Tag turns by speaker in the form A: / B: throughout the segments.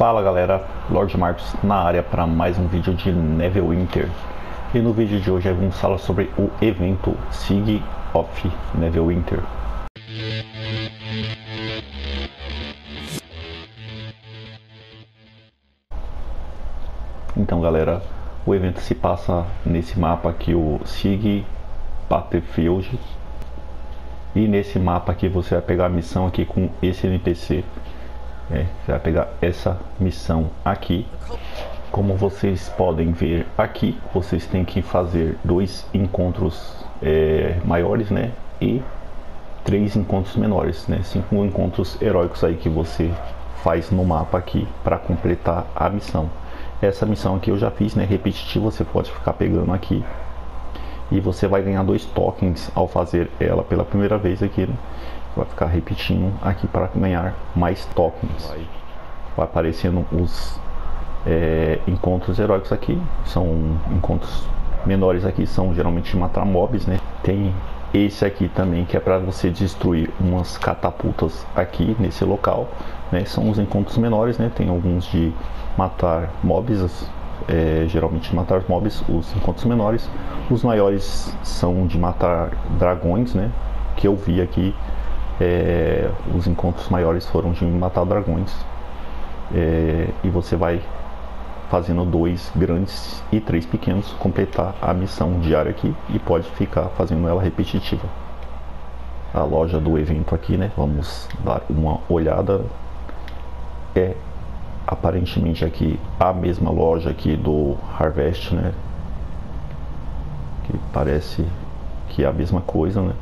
A: Fala galera, Lord Marcos na área para mais um vídeo de Neverwinter E no vídeo de hoje vamos falar sobre o evento Sig of Neverwinter Então galera, o evento se passa nesse mapa aqui, o Sig Battlefield. E nesse mapa aqui você vai pegar a missão aqui com esse NPC é, você vai pegar essa missão aqui. Como vocês podem ver aqui, vocês têm que fazer dois encontros é, maiores, né? E três encontros menores, né? Cinco encontros heróicos aí que você faz no mapa aqui para completar a missão. Essa missão aqui eu já fiz, né? Repetitiva, você pode ficar pegando aqui. E você vai ganhar dois tokens ao fazer ela pela primeira vez aqui, né? Vai ficar repetindo aqui para ganhar mais tokens. Vai, aparecendo os é, encontros heróicos aqui, são encontros menores aqui, são geralmente de matar mobs, né? Tem esse aqui também que é para você destruir umas catapultas aqui nesse local, né? São os encontros menores, né? Tem alguns de matar mobs, é, geralmente matar mobs, os encontros menores. Os maiores são de matar dragões, né? Que eu vi aqui é, os encontros maiores foram de matar dragões. É, e você vai fazendo dois grandes e três pequenos, completar a missão diária aqui e pode ficar fazendo ela repetitiva. A loja do evento aqui, né? Vamos dar uma olhada. É aparentemente aqui a mesma loja aqui do Harvest, né? Que parece que é a mesma coisa, né?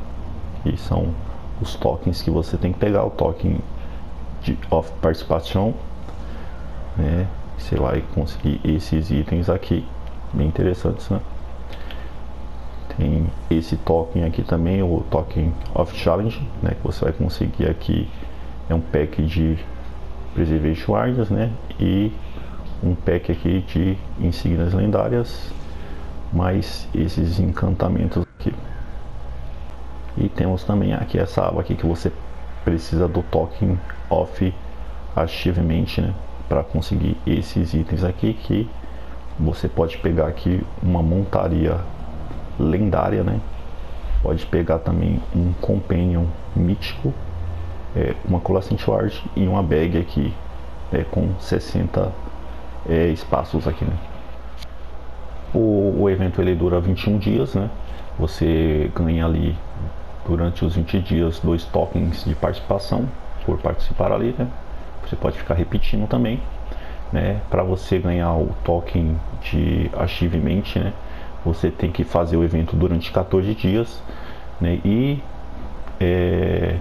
A: E são os tokens que você tem que pegar, o token de participação, né? Você vai conseguir esses itens aqui, bem interessantes, né? Tem esse token aqui também, o token of challenge, né? Que você vai conseguir aqui, é um pack de preservation wards, né? E um pack aqui de insígnias lendárias, mais esses encantamentos. E temos também aqui essa aba aqui que você precisa do token off achievement, né? Para conseguir esses itens aqui que você pode pegar aqui uma montaria lendária, né? Pode pegar também um companion mítico, é, uma Colossus Ward e uma bag aqui é, com 60 é, espaços aqui, né? O, o evento ele dura 21 dias, né? Você ganha ali durante os 20 dias dois tokens de participação por participar ali, né? Você pode ficar repetindo também, né? Para você ganhar o token de achievement, né? Você tem que fazer o evento durante 14 dias, né? E é,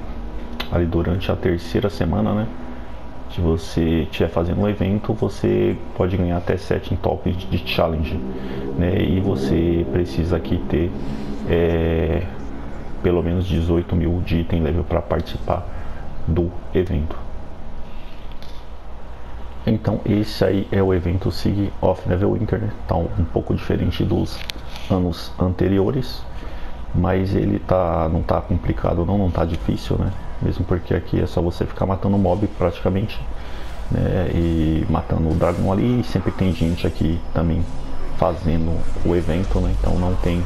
A: ali durante a terceira semana, né? Se você estiver fazendo um evento, você pode ganhar até 7 tokens de challenge, né? E você precisa aqui ter é, pelo menos 18 mil de item level para participar do evento. Então esse aí é o evento Sig of Neverwinter, né? tá um, um pouco diferente dos anos anteriores, mas ele tá não tá complicado não, não tá difícil, né? Mesmo porque aqui é só você ficar matando mob praticamente, né? E matando o dragão ali, e sempre tem gente aqui também fazendo o evento, né? Então não tem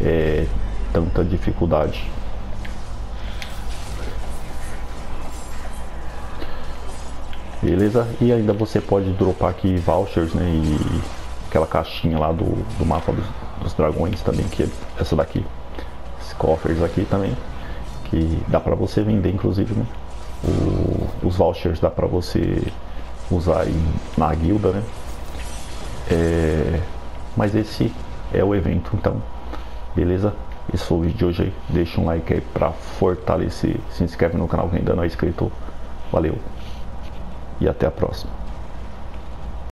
A: é, tanta dificuldade. Beleza? E ainda você pode dropar aqui vouchers, né? E aquela caixinha lá do, do mapa dos, dos dragões também, que é essa daqui. Esses coffers aqui também. Que dá pra você vender, inclusive, né? O, os vouchers dá pra você usar aí na guilda, né? É, mas esse é o evento, então. Beleza? Esse foi o vídeo de hoje aí. Deixa um like aí pra fortalecer. Se inscreve no canal que ainda não é inscrito. Valeu. E até a próxima.